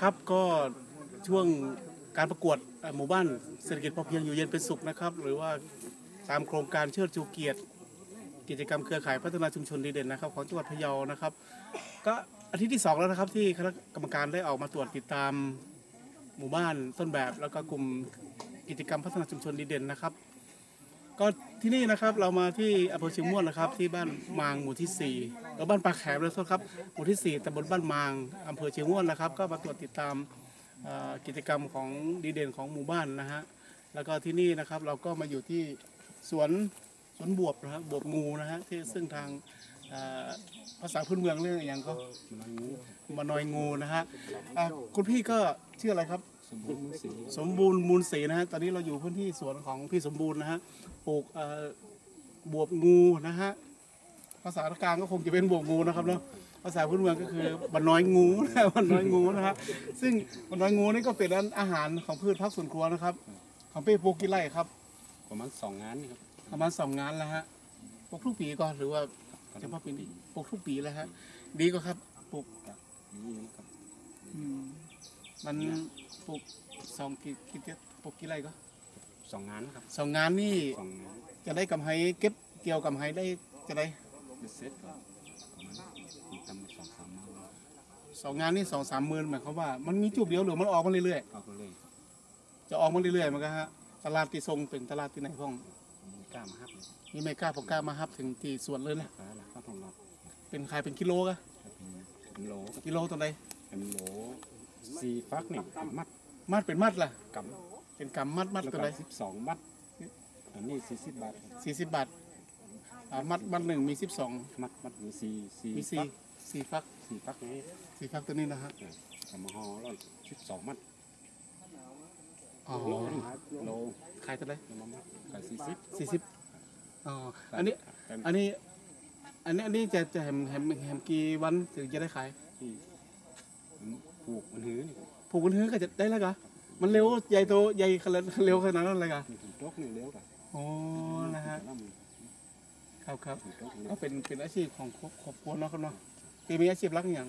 ครับก็ช่วงการประกวดหมู่บ้านเศรษฐกิจพอเพียงอยู่เย็นเป็นสุขนะครับ หรือว่าตามโครงการเชิดชูเกียรติ กิจกรรมเครือข่ายพัฒนาชุมชนดีเด่นนะครับ ของจังหวัดพะเยานะครับ ก็อาทิตย์ที่สองแล้วนะครับที่คณะกรรมการได้ออกมาตรวจติดตามหมู่บ้านต้นแบบ แล้วก็กลุ่มกิจกรรมพัฒนาชุมชนดีเด่นนะครับ ก็ที่นี่นะครับเรามาที่อำเภอเชียงม่วนนะครับ ที่บ้านมางหมู่ที่4ี่เออบ้านปากแขมเลยครับหมู่ที่ 4ตำบลบ้านมางอำเภอเชียงม่วนนะครับ ก็มาตรวจติดตามกิจกรรมของดีเด่นของหมู่บ้านนะฮะแล้วก็ที่นี่นะครับเราก็มาอยู่ที่สวนสวนบวบนะครับบวบงูนะฮะที่ซึ่งทางภาษาพื้นเมืองเรื่องอย่างก็มานอยงูนะฮะอะคุณพี่ก็ชื่ออะไรครับ สมบูรณ์สีสมบูรณ์มูลศรีนะฮะตอนนี้เราอยู่พื้นที่สวนของพี่สมบูรณ์นะฮะปลูกเอ่อบวบงูนะฮะภาษากลางก็คงจะเป็นบวบงูนะครับเนาะภาษาพื้นเมืองก็คือบันน้อยงูนะบันน้อยงูนะฮะซึ่งบันน้อยงูนี่ก็เป็นอาหารของพืชพักสวนครัวนะครับ ของเป้ปลูกกี่ไร่ครับประมาณสองงานนี่ครับประมาณสองงานแล้วฮะปลูกทุกปีก่อนหรือว่าเฉพาะปีนี้ปลูกทุกปีแล้วฮะดีก็ครับปลูกนี่นะครับอื มมันปลูกสองกี่กี่เดือนปลูกกี่ไร่ก็สองงานครับสองงานนี่สองงานจะได้กำไรเก็บเกี่ยวกำไรได้จะได้เป็นเซ็ตก็ประมาณมีตำมาสองสามมื้อสองงานนี่สองสามหมื่นหมายความว่ามันมีจุดเดียวหรือมันออกมาเรื่อยเอาก็เลยๆจะออกมาเรื่อยๆมันก็ฮะตลาดที่ทรงเป็นตลาดที่ไหนพ้องมีกล้ามาฮับเลยนี่ไม่กล้าพอกล้ามาฮับถึงที่สวนเลยนะฟ้าละก็ต้องรับเป็นขายเป็นกิโลกะถ้าเป็นเป็นโหลก็กิโลตัวใดเป็นโหล สี่ฟักนี่มัดมัดเป็นมัดล่ะกเป็นกำมัดำมัดแล้วตัวก็ใดสิบสองมัดอันนี้สี่สิบบาทครับสี่สิบบาทอ่ามัดมัดหนึ่งมีสิบสองมัดมัดมีสี่สี่มีสี่ฟักสี่ฟักสี่ฟักนี้สี่ฟักตัวนี้นะฮะทำมาห่อร้อยสิบสองมัดอ๋อโลโลขายตัวใดแล้วมามัดขายสี่สิบสี่สิบอ๋ออันนี้แต่อันนี้ อันนี้อันนี้จะจะแหมแหมแหมกี่วันถึงจะได้ขายที่ มันปลูกมันหื้อนี่ครับผูกกันหื้อก็จะได้แล้วกะมันเร็วใหญ่โตใหญ่ขนาดเร็วขนาดนั้นเลยกะมีถุงโต๊ะนี่เลี้ยวกันอ๋อนะฮะแล้วมันครับครับถุงโต๊ะเลี้ยก็วเป็นเป็นอาชีพของครอบครอบครัวเนาะครับเนาะปีมีอาชีพรักอย่าง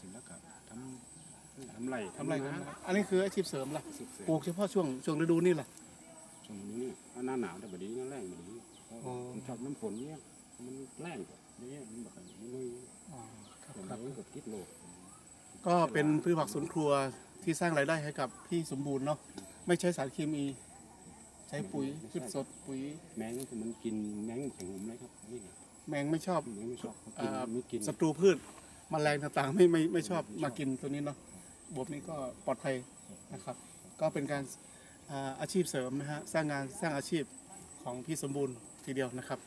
ศิลปะทำทำไรทำอะไรกันนาอันนี้คืออาชีพเสริมล่ะสิบเศษปลูกเฉพาะช่วงช่วงฤดูนี่ล่ะช่วงนี้เอาหน้าหนาวแต่บดีหน้าแรงบดีเพราะอ๋อมันชอบน้ำฝนเนี่ยมันแรงกว่าเนี่ยมันแบบมันลุยอ๋อครับผมครับเลยกับทิศโลก ก็เป็นพืชผักสวนครัวที่สร้างรายได้ให้กับพี่สมบูรณ์เนาะไม่ใช้สารเคมี ใช้ปุ๋ยพืชสดปุ๋ย แมงนี่คือมันกินแมงแข็งหุมเลยครับนี่ไงแมงไม่ชอบแมงไม่ชอบกินอ่าไม่กินศัตรูพืชแมลงต่างๆไม่ไม่ไม่ชอบมากินตัวนี้เนาะบวบนี้ก็ปลอดภัยนะครับ ก็เป็นการอ่าอาชีพเสริมนะฮะสร้างงานสร้างอาชีพของพี่สมบูรณ์ทีเดียวนะครับ